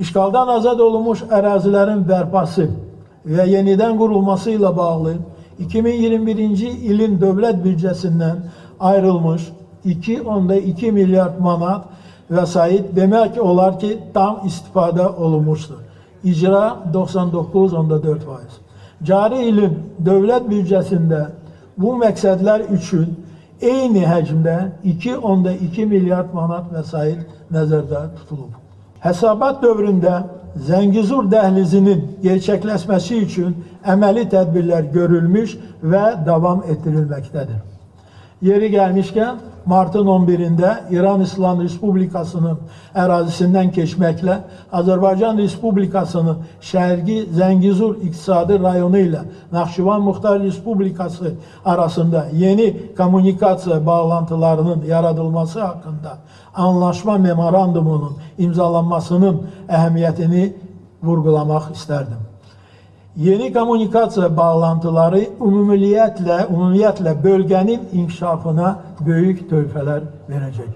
İşgaldan azad olunmuş ərazilərin bərpası və yenidən qurulması ilə bağlı 2021-ci ilin dövlət büdcəsindən ayrılmış 2.2 milyard manat vəsait demək olar ki, tam istifadə olunmuşdur. İcra 99.4 faiz. Cari ilin dövlət büdcəsində bu məqsədlər üçün eyni həcmdə 2.2 milyard manat vəsait nəzərdə tutulub. Hesabat dövründə Zəngizur dəhlizinin gerçəkləşməsi üçün əməli tədbirlər görülmüş və davam etdirilməkdədir. Yeri gəlmişkən Martın 11-də İran İslam Respublikasının ərazisindən keçməklə Azərbaycan Respublikasının Şərqi Zəngizur İqtisadi Rayonu ilə Naxçıvan Muxtar Respublikası arasında yeni kommunikasiya bağlantılarının yaradılması haqqında anlaşma memorandumunun imzalanmasının əhəmiyyətini vurğulamaq istərdim. Yeni kommunikasiya bağlantıları ümumiyyətlə, ümumiyyətlə bölgənin inkişafına böyük töhfələr verəcək.